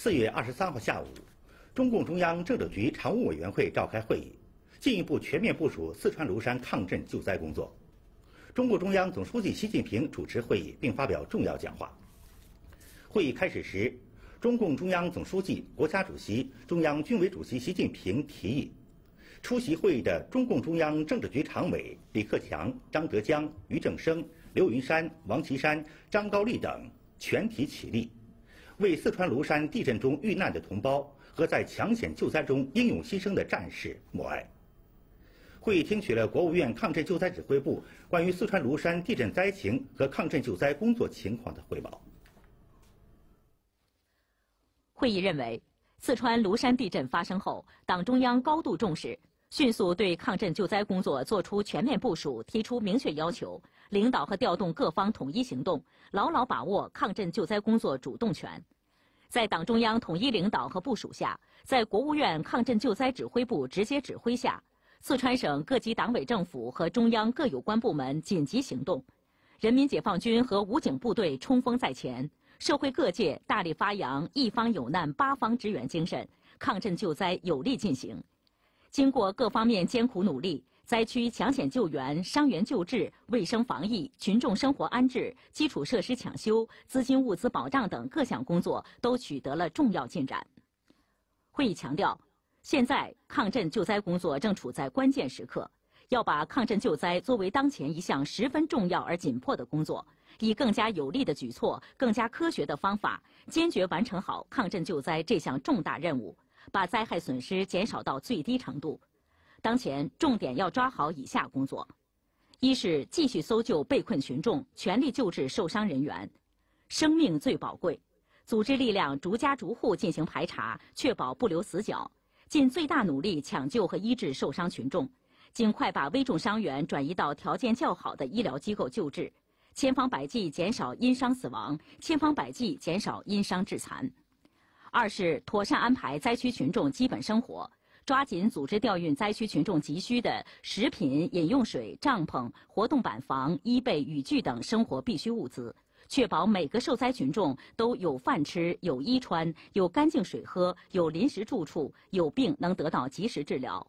四月二十三号下午，中共中央政治局常务委员会召开会议，进一步全面部署四川芦山抗震救灾工作。中共中央总书记习近平主持会议并发表重要讲话。会议开始时，中共中央总书记、国家主席、中央军委主席习近平提议，出席会议的中共中央政治局常委李克强、张德江、俞正声、刘云山、王岐山、张高丽等全体起立，为四川芦山地震中遇难的同胞和在抢险救灾中英勇牺牲的战士默哀。会议听取了国务院抗震救灾指挥部关于四川芦山地震灾情和抗震救灾工作情况的汇报。会议认为，四川芦山地震发生后，党中央高度重视，迅速对抗震救灾工作作出全面部署，提出明确要求，领导和调动各方统一行动，牢牢把握抗震救灾工作主动权。在党中央统一领导和部署下，在国务院抗震救灾指挥部直接指挥下，四川省各级党委政府和中央各有关部门紧急行动，人民解放军和武警部队冲锋在前，社会各界大力发扬一方有难八方支援精神，抗震救灾有力进行。经过各方面艰苦努力，灾区抢险救援、伤员救治、卫生防疫、群众生活安置、基础设施抢修、资金物资保障等各项工作都取得了重要进展。会议强调。现在抗震救灾工作正处在关键时刻，要把抗震救灾作为当前一项十分重要而紧迫的工作，以更加有力的举措、更加科学的方法，坚决完成好抗震救灾这项重大任务，把灾害损失减少到最低程度。当前重点要抓好以下工作：一是继续搜救被困群众，全力救治受伤人员，生命最宝贵，组织力量逐家逐户进行排查，确保不留死角。尽最大努力抢救和医治受伤群众，尽快把危重伤员转移到条件较好的医疗机构救治，千方百计减少因伤死亡，千方百计减少因伤致残。二是妥善安排灾区群众基本生活，抓紧组织调运灾区群众急需的食品、饮用水、帐篷、活动板房、衣被、雨具等生活必需物资。确保每个受灾群众都有饭吃、有衣穿、有干净水喝、有临时住处，有病能得到及时治疗。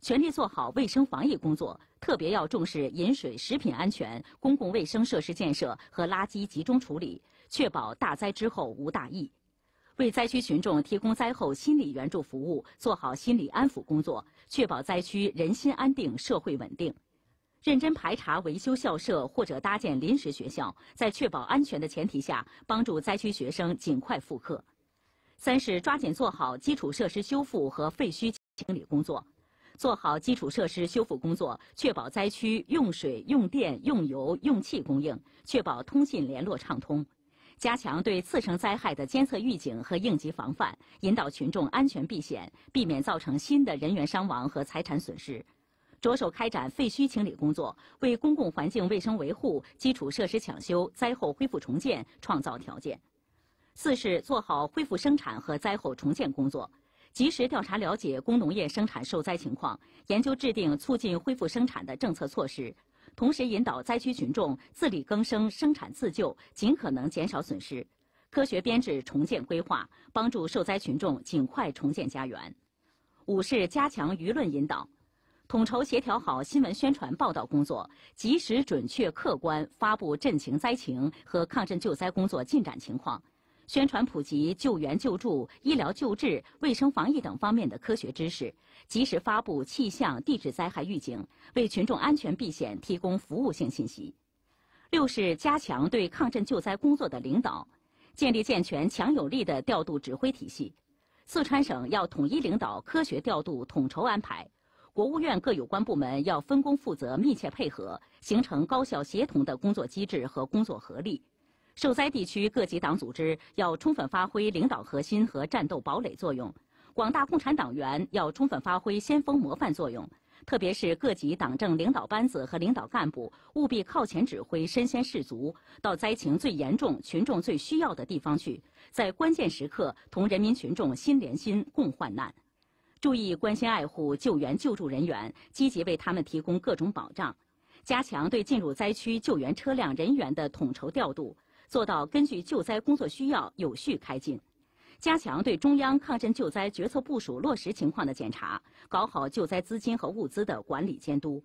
全力做好卫生防疫工作，特别要重视饮水、食品安全、公共卫生设施建设和垃圾集中处理，确保大灾之后无大疫。为灾区群众提供灾后心理援助服务，做好心理安抚工作，确保灾区人心安定、社会稳定。认真排查维修校舍或者搭建临时学校，在确保安全的前提下，帮助灾区学生尽快复课。三是抓紧做好基础设施修复和废墟清理工作，做好基础设施修复工作，确保灾区用水、用电、用油、用气供应，确保通信联络畅通。加强对次生灾害的监测预警和应急防范，引导群众安全避险，避免造成新的人员伤亡和财产损失。着手开展废墟清理工作，为公共环境卫生维护、基础设施抢修、灾后恢复重建创造条件。四是做好恢复生产和灾后重建工作，及时调查了解工农业生产受灾情况，研究制定促进恢复生产的政策措施，同时引导灾区群众自力更生、生产自救，尽可能减少损失，科学编制重建规划，帮助受灾群众尽快重建家园。五是加强舆论引导。统筹协调好新闻宣传报道工作，及时、准确、客观发布震情灾情和抗震救灾工作进展情况，宣传普及救援救助、医疗救治、卫生防疫等方面的科学知识，及时发布气象、地质灾害预警，为群众安全避险提供服务性信息。六是加强对抗震救灾工作的领导，建立健全强有力的调度指挥体系。四川省要统一领导、科学调度、统筹安排。国务院各有关部门要分工负责、密切配合，形成高效协同的工作机制和工作合力。受灾地区各级党组织要充分发挥领导核心和战斗堡垒作用，广大共产党员要充分发挥先锋模范作用。特别是各级党政领导班子和领导干部，务必靠前指挥、身先士卒，到灾情最严重、群众最需要的地方去，在关键时刻同人民群众心连心、共患难。注意关心爱护救援救助人员，积极为他们提供各种保障，加强对进入灾区救援车辆人员的统筹调度，做到根据救灾工作需要有序开进，加强对中央抗震救灾决策部署落实情况的检查，搞好救灾资金和物资的管理监督。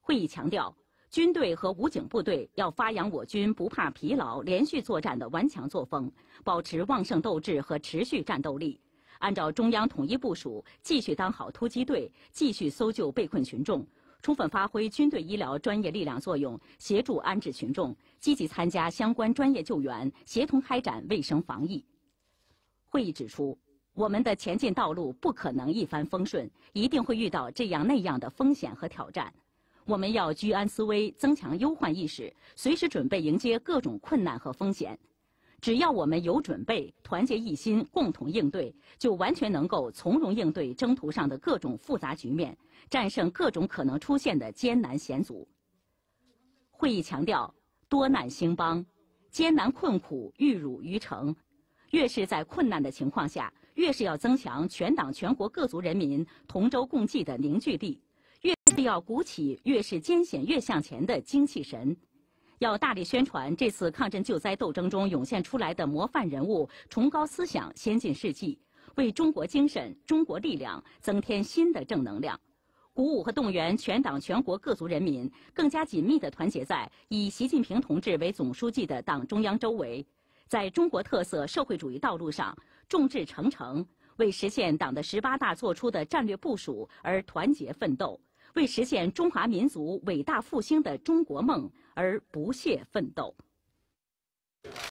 会议强调，军队和武警部队要发扬我军不怕疲劳、连续作战的顽强作风，保持旺盛斗志和持续战斗力。按照中央统一部署，继续当好突击队，继续搜救被困群众，充分发挥军队医疗专业力量作用，协助安置群众，积极参加相关专业救援，协同开展卫生防疫。会议指出，我们的前进道路不可能一帆风顺，一定会遇到这样那样的风险和挑战。我们要居安思危，增强忧患意识，随时准备迎接各种困难和风险。只要我们有准备、团结一心、共同应对，就完全能够从容应对征途上的各种复杂局面，战胜各种可能出现的艰难险阻。会议强调，多难兴邦，艰难困苦玉汝于成。越是在困难的情况下，越是要增强全党全国各族人民同舟共济的凝聚力，越是要鼓起越是艰险越向前的精气神。要大力宣传这次抗震救灾斗争中涌现出来的模范人物、崇高思想、先进事迹，为中国精神、中国力量增添新的正能量，鼓舞和动员全党全国各族人民更加紧密地团结在以习近平同志为总书记的党中央周围，在中国特色社会主义道路上众志成城，为实现党的十八大作出的战略部署而团结奋斗。为实现中华民族伟大复兴的中国梦而不懈奋斗。